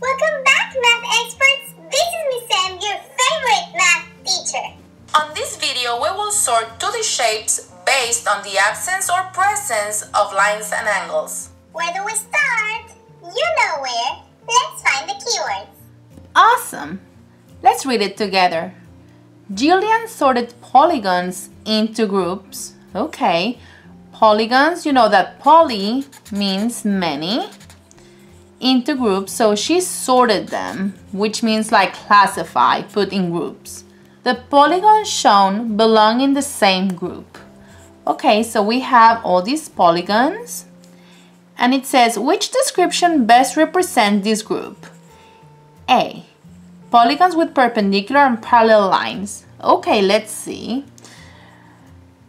Welcome back, math experts. This is Miss Sam, your favorite math teacher. On this video, we will sort 2D shapes based on the absence or presence of lines and angles. Where do we start? You know where. Let's find the keywords. Awesome! Let's read it together. Jillian sorted polygons into groups. Okay, polygons, you know that poly means many into groups, so she sorted them, which means like classify, put in groups. The polygons shown belong in the same group. Okay, so we have all these polygons, and it says which description best represents this group? A. Polygons with perpendicular and parallel lines. Okay, let's see.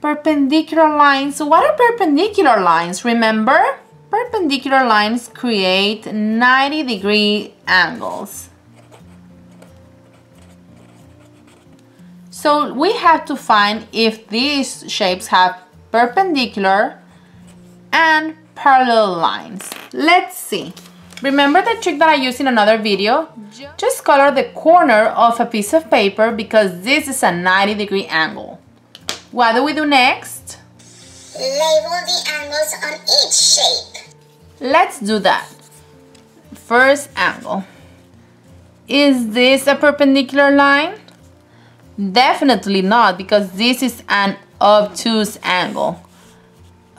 Perpendicular lines. What are perpendicular lines? Remember? Perpendicular lines create 90 degree angles. So we have to find if these shapes have perpendicular and parallel lines. Let's see. Remember the trick that I used in another video? Just color the corner of a piece of paper because this is a 90 degree angle. What do we do next? Label the angles on each shape. Let's do that. First angle. Is this a perpendicular line? Definitely not because this is an obtuse angle.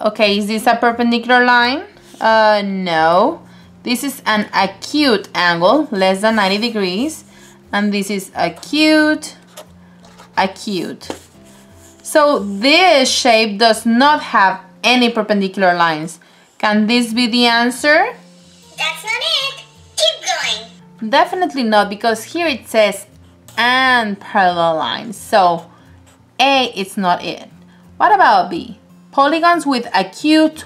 Okay, is this a perpendicular line? Uh, no. This is an acute angle, less than 90 degrees. And this is acute, acute. So this shape does not have any perpendicular lines. Can this be the answer? That's not it. Keep going. Definitely not because here it says and parallel lines. So A is not it. What about B? Polygons with acute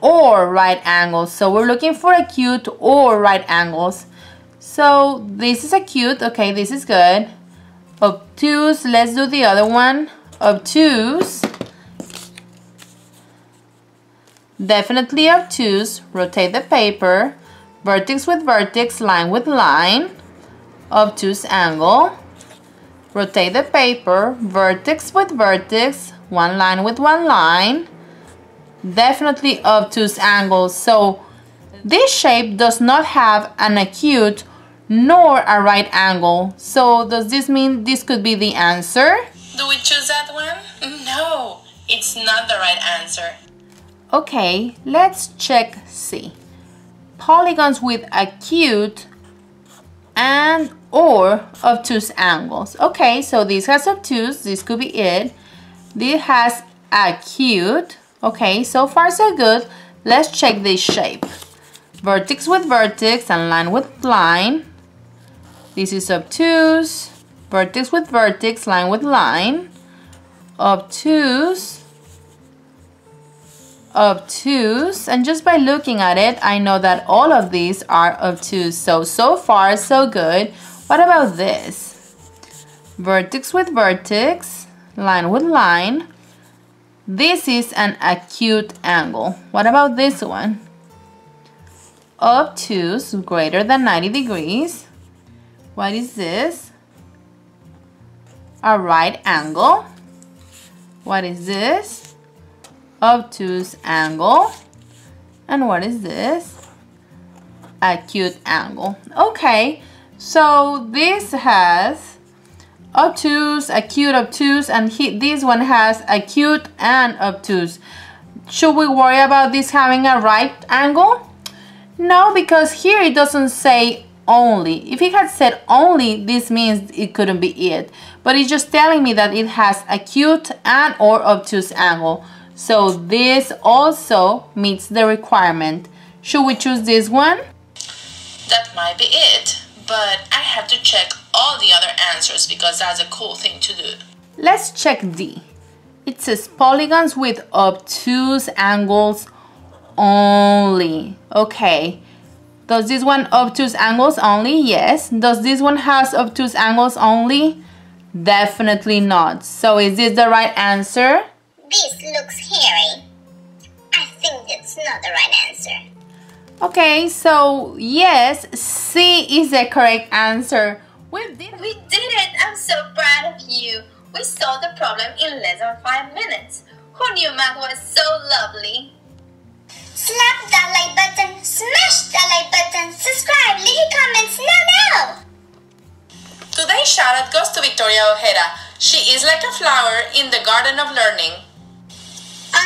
or right angles. So we're looking for acute or right angles. So this is acute. Okay, this is good. Obtuse, let's do the other one. Obtuse Definitely obtuse, rotate the paper, vertex with vertex, line with line, obtuse angle, rotate the paper, vertex with vertex, one line with one line, definitely obtuse angle. So this shape does not have an acute nor a right angle. So does this mean this could be the answer? Do we choose that one? No, it's not the right answer. Okay, let's check C. Polygons with acute and or obtuse angles. Okay, so this has obtuse, this could be it. This has acute. Okay, so far so good. Let's check this shape. Vertex with vertex and line with line. This is obtuse. Vertex with vertex, line with line. Obtuse obtuse and just by looking at it I know that all of these are obtuse so so far so good. What about this? Vertex with vertex line with line. This is an acute angle. What about this one? Obtuse greater than 90 degrees. What is this? A right angle. What is this obtuse angle. And what is this? Acute angle. Okay, so this has obtuse, acute, obtuse, and he, this one has acute and obtuse. Should we worry about this having a right angle? No, because here it doesn't say only. If it had said only, this means it couldn't be it. But it's just telling me that it has acute and or obtuse angle. So this also meets the requirement. Should we choose this one? That might be it, but I have to check all the other answers because that's a cool thing to do. Let's check D. It says polygons with obtuse angles only. Okay. Does this one obtuse angles only? Yes. Does this one has obtuse angles only? Definitely not. So is this the right answer? This looks hairy. I think it's not the right answer. Okay, so yes, C is the correct answer. We did We did it! I'm so proud of you. We solved the problem in less than five minutes. Who knew math was so lovely? Slap that like button, smash that like button, subscribe, leave your comments now now! Today's shout out goes to Victoria Ojeda. She is like a flower in the garden of learning.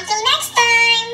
Until next time!